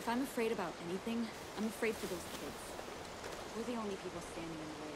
If I'm afraid about anything, I'm afraid for those kids. We're the only people standing in the way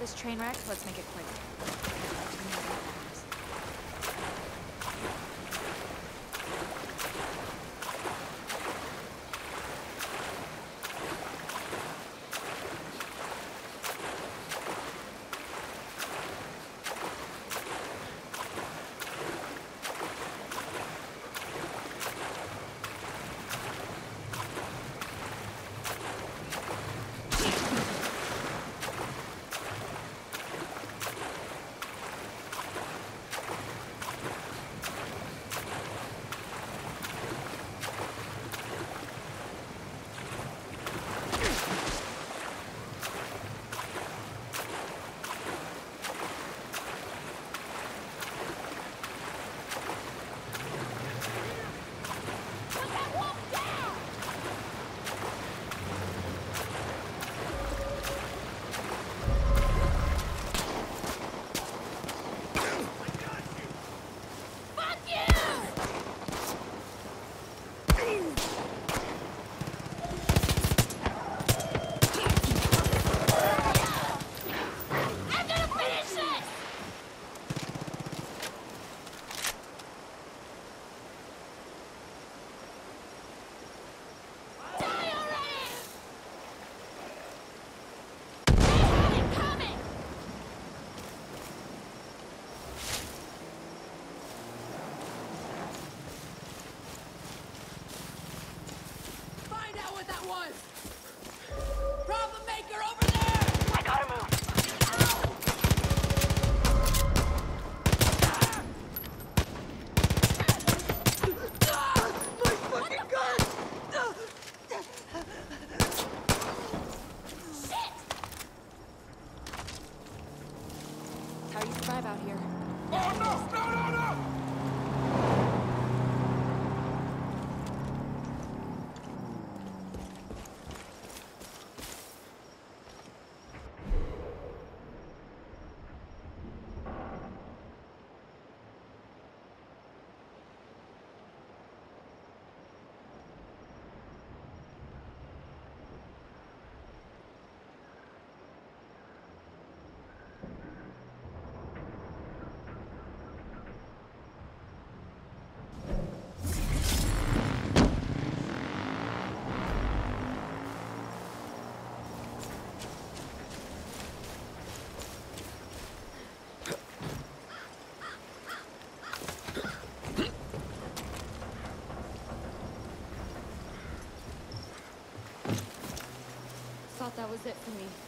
this train wreck, let's make it quick. how you survive out here. Oh, no! No, no, no! Thought it for me.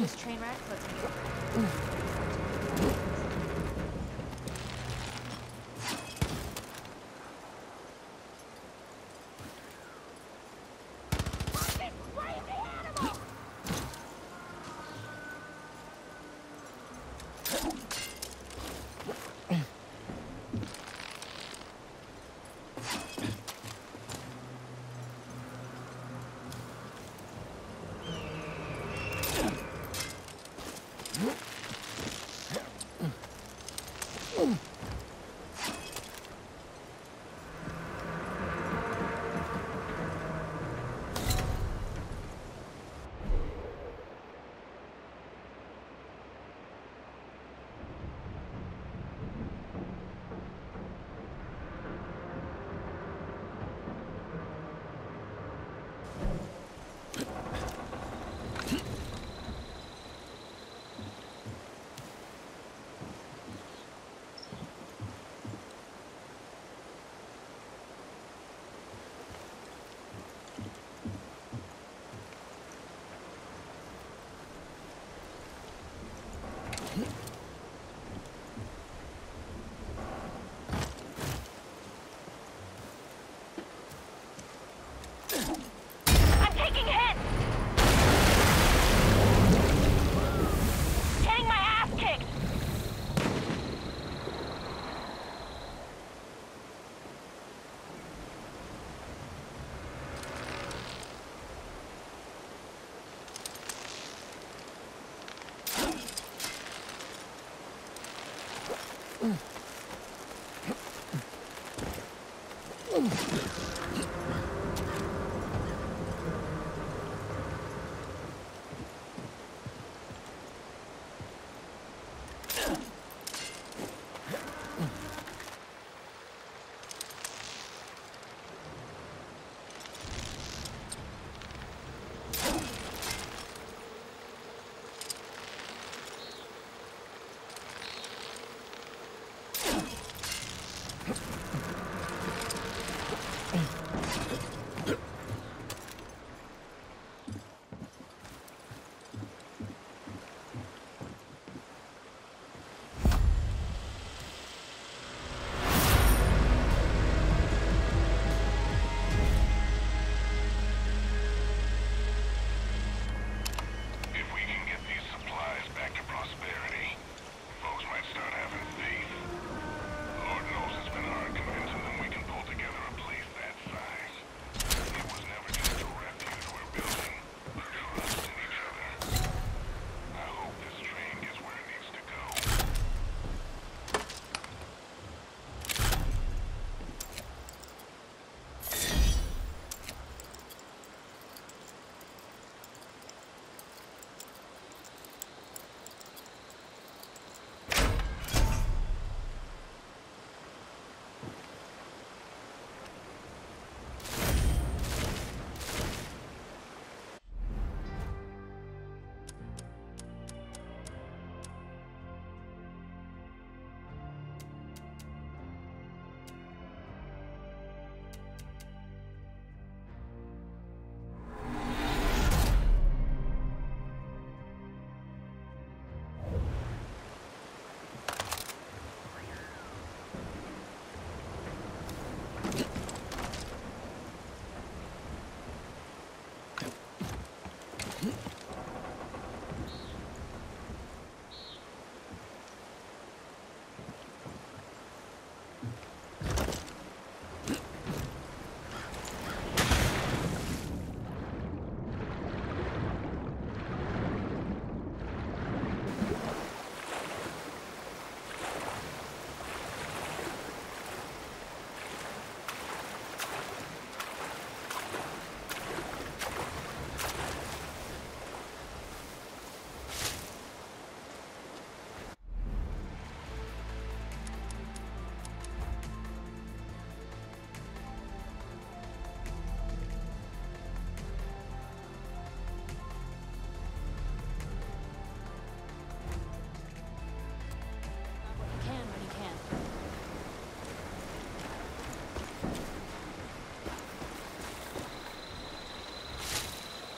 This train wreck. Let's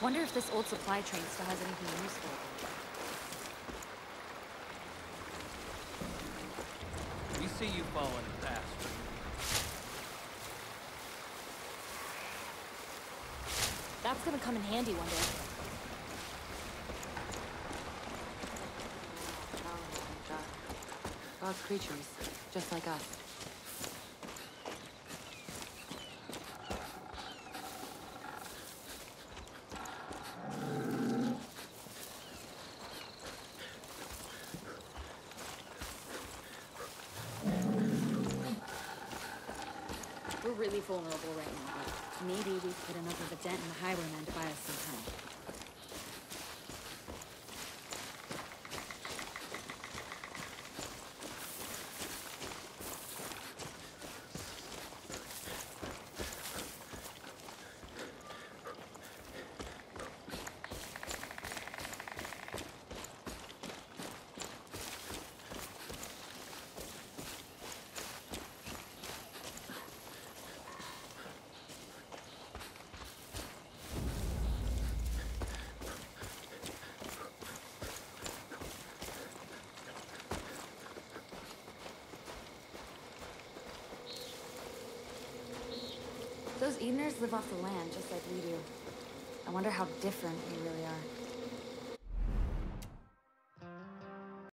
I wonder if this old supply train still has anything useful. We see you following it past. That's gonna come in handy one day. Oh God's creatures, just like us. Really vulnerable right now, maybe we put enough of a dent in the highwaymen to buy us some time. Those Edeners live off the land, just like we do. I wonder how different we really are.